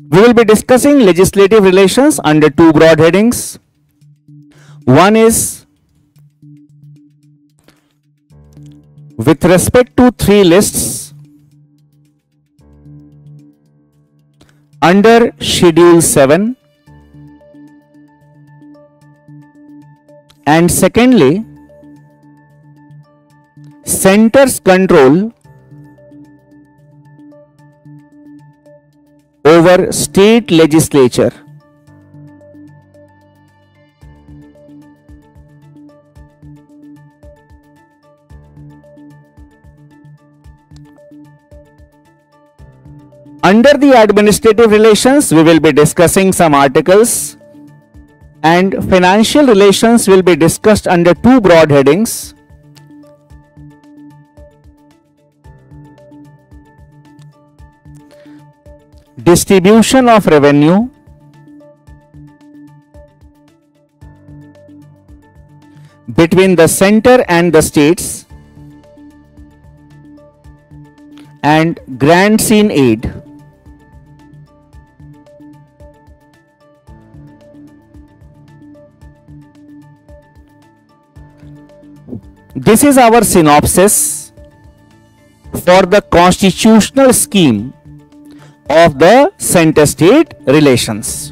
We will be discussing legislative relations under two broad headings. One is with respect to three lists under Schedule 7 and secondly center's control over state legislature. Under the administrative relations, we will be discussing some articles and financial relations will be discussed under two broad headings. Distribution of revenue between the center and the states and grants in aid. This is our synopsis for the constitutional scheme of the center state relations.